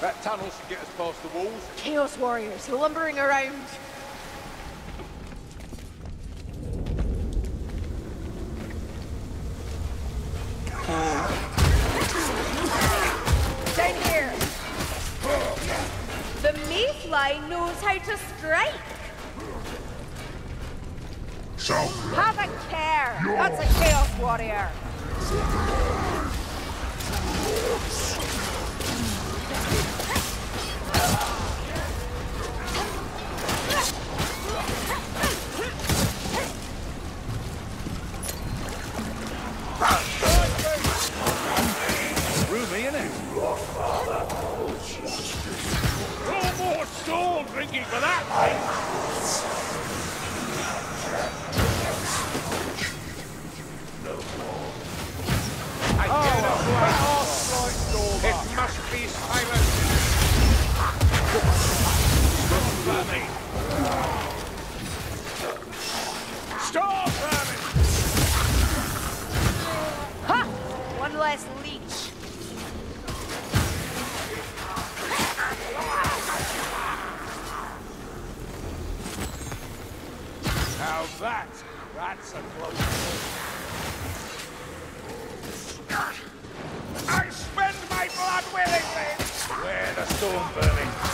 That tunnel should get us past the walls. Chaos warriors lumbering around. Down here. The Mayfly knows how to strike. So, Have a care. That's a Chaos warrior. Roomy, innit? No more storm drinking for that! I get a blast like that, that's a close call. I spend my blood willingly! Where the storm vermin?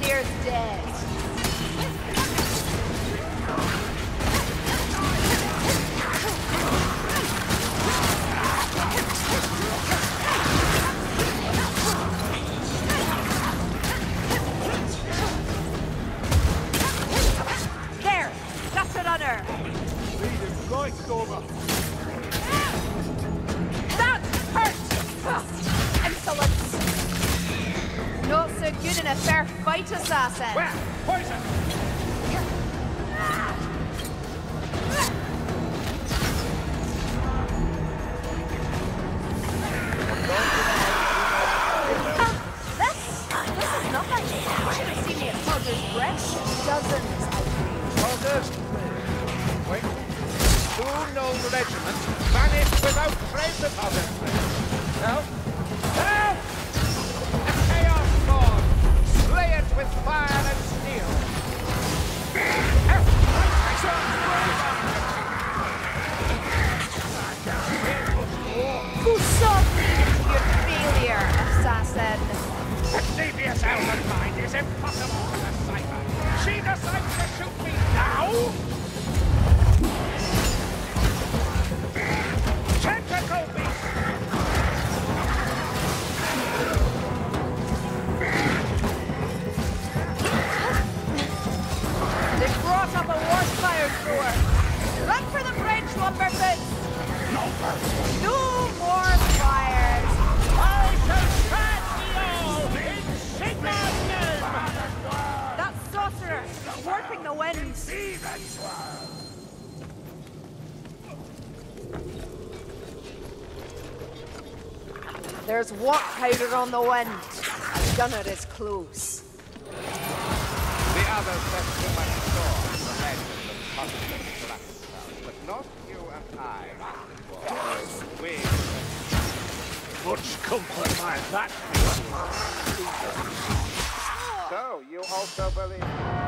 Globadier's dead. Dozens, I believe. Orders. Wait. Two known regiments vanished without trace of others. Help! Help! A chaos sword! Slay it with fire and steel! Help! Who saw your failure, assassin? Devious Elven mind is impossible shoot me now? Tentacle! They brought up a. Run for the bridge, Lumberfoots! No more warping the winds. There's what powder on the wind. Gunner is close. The others left too much store for legends of constant black but not you and I. We Much comfort by that. So, you also believe...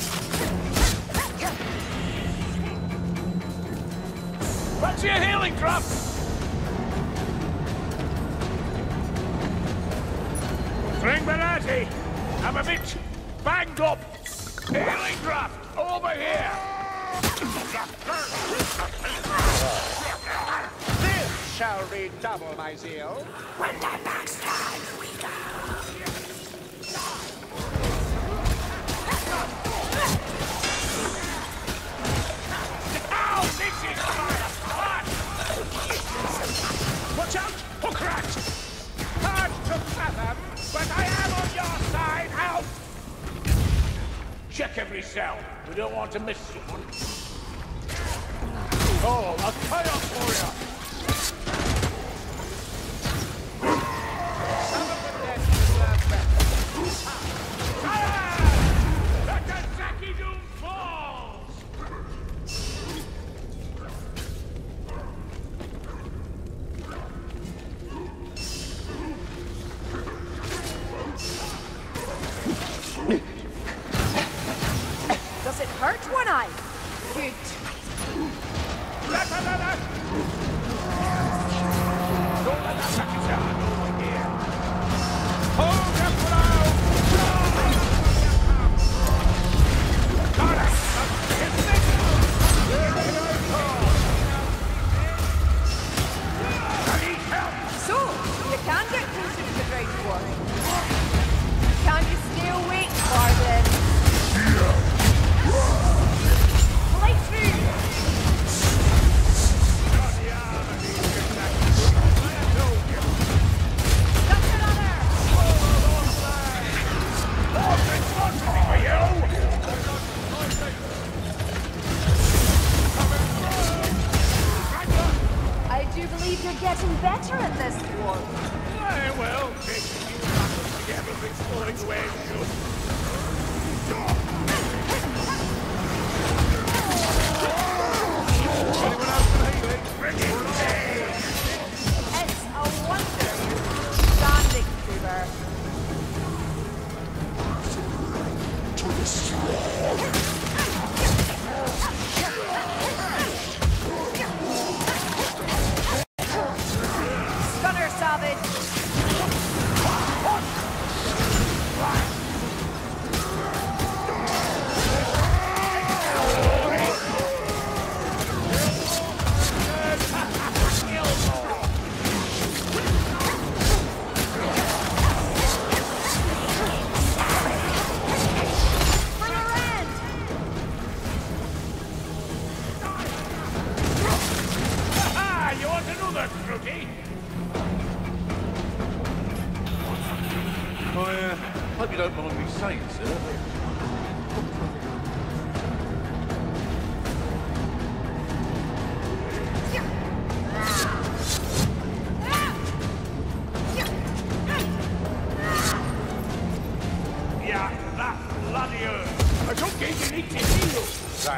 Fancy a healing drop? Tringbanati, I'm a bit banged up. Healing draft, over here. This shall redouble my zeal. When the backsides we go. Ow, this is Watch out, rat! Hard to fathom, but I am on your side. Out! Check every cell. We don't want to miss one. Oh, I'll tie up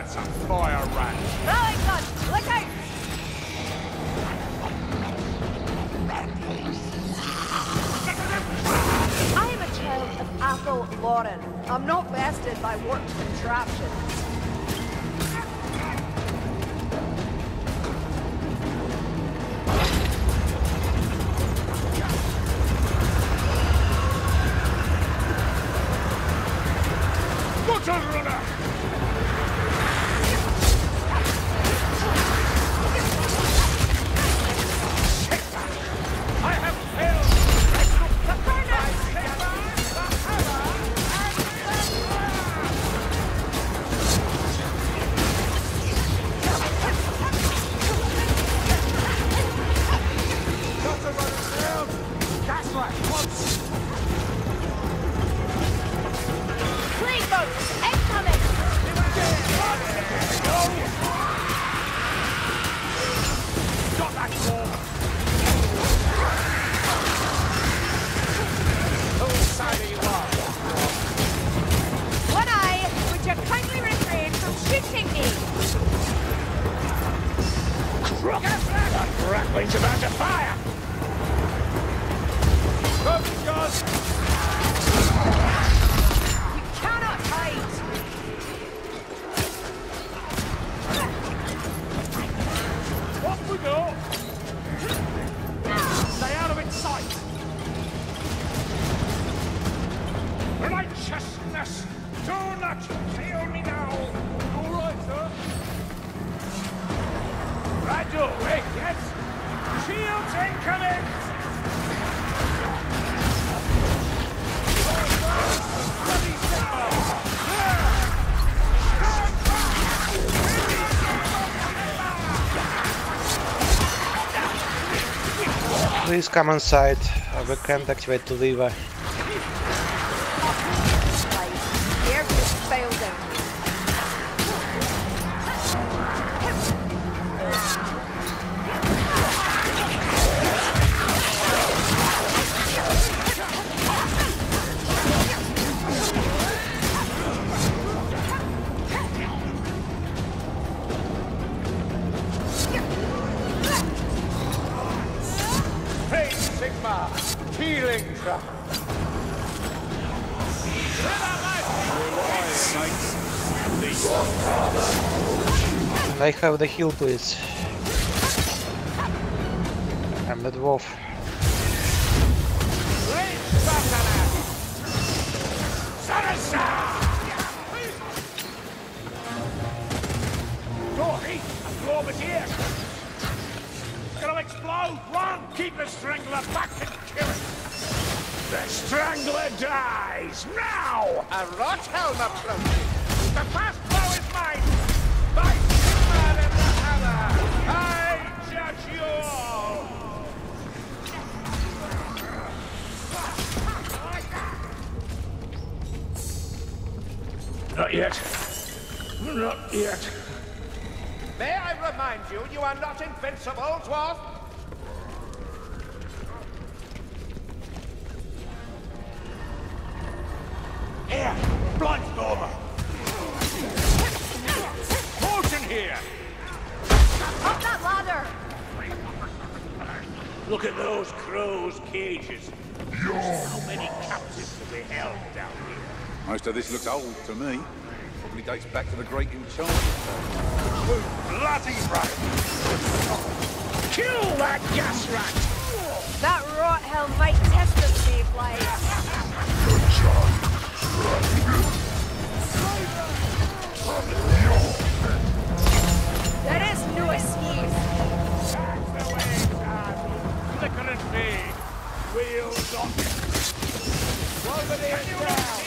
That's a fire rat. Ratling gun! Look out! I am a child of Athel Loren. I'm not vested by work contraptions. Please come inside. We can't activate the lever. I have the heal, please. I'm the dwarf. Dory, a globe is here! It's gonna explode! Run! Keep the strangler back and kill it! The strangler dies! Now! A rot helm approaching! The fast Not yet. Not yet. May I remind you, you are not invincible, dwarf? Here! Blightstormer! Potion here! Look at those crows' cages. How many captives have they held down here? Most of this looks old to me. Probably dates back to the Great Enchantment. Bloody right! Kill that gas rat! That rot hell might test us, save lives. There is no escape. And fade. Wheels on. See the colour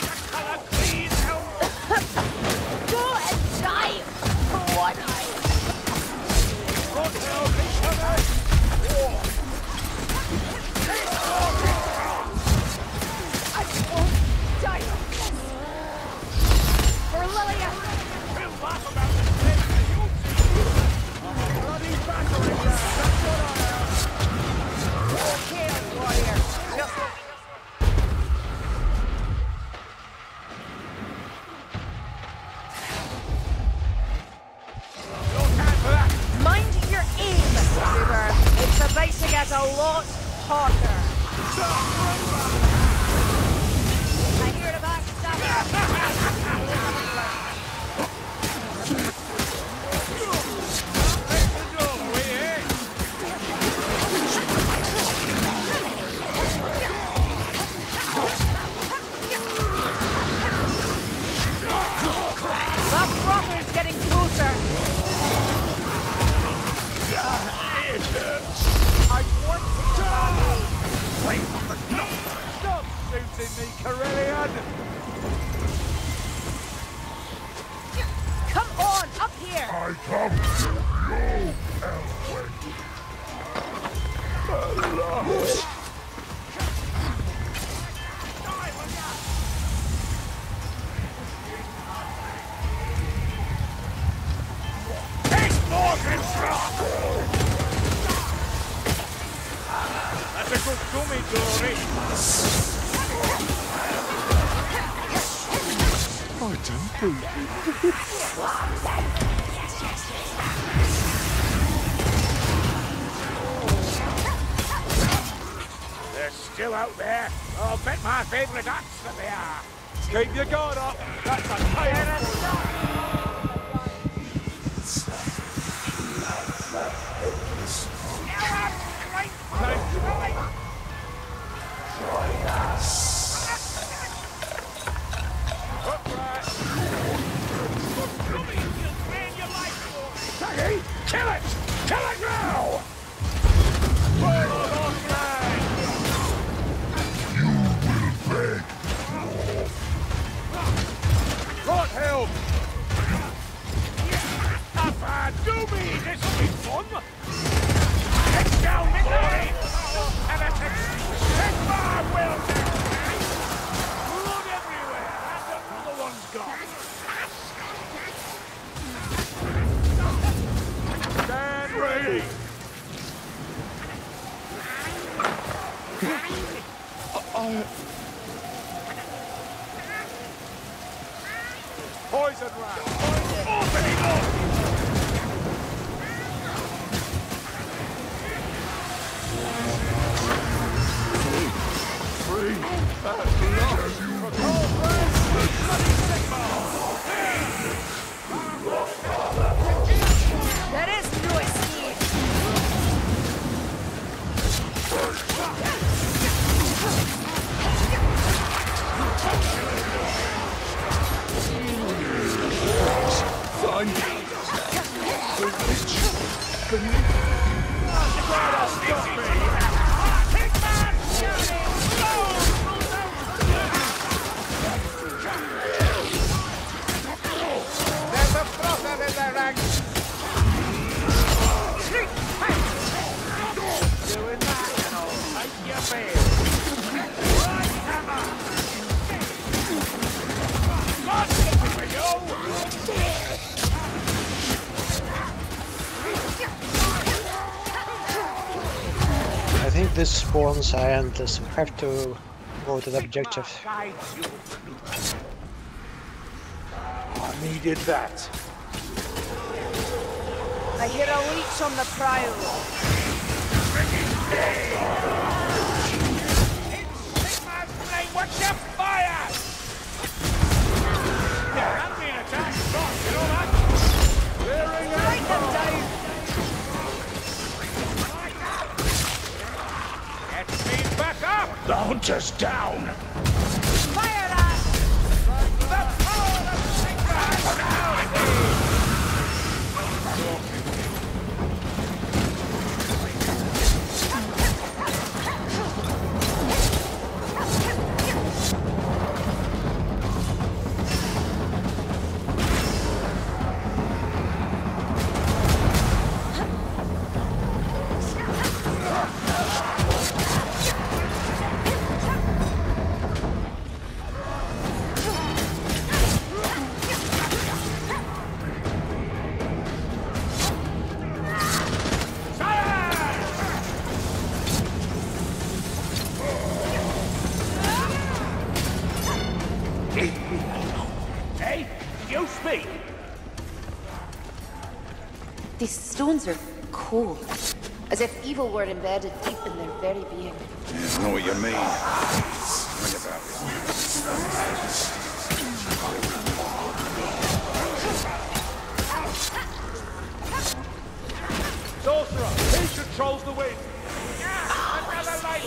They're still out there. I'll bet my favorite axe that they are. Keep your guard up! That's a tight Poison Sagi, kill it! Think this spawns are endless. We have to go to the objective. I needed that. I hear a leech on the prowl. The hunter's down! Cold, as if evil were embedded deep in their very being. I know what you mean. Think about it. Sorcerer, he controls the wind. Another light.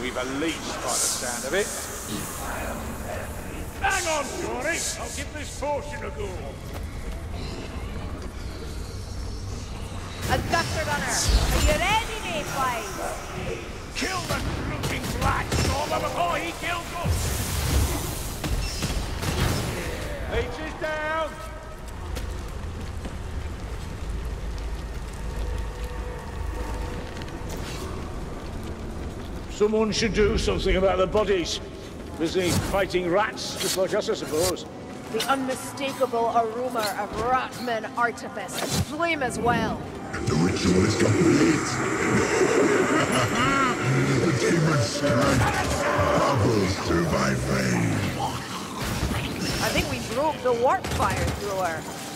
We've a leech by the sound of it. Hang on, Johnny! I'll give this potion a go. Someone should do something about the bodies. Busy fighting rats, just like us, I suppose. The unmistakable aroma of Ratman artifice. Flame as well. The ritual is complete. the demon strength bubbles through my veins. I think we broke the warp fire thrower. They're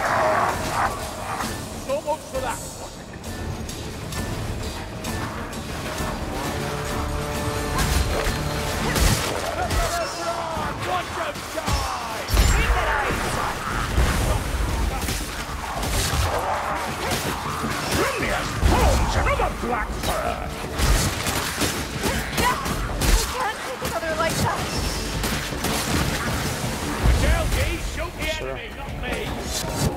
Blackbird! No! We can't take another like that! Delgi, shoot the sure. enemy, not me!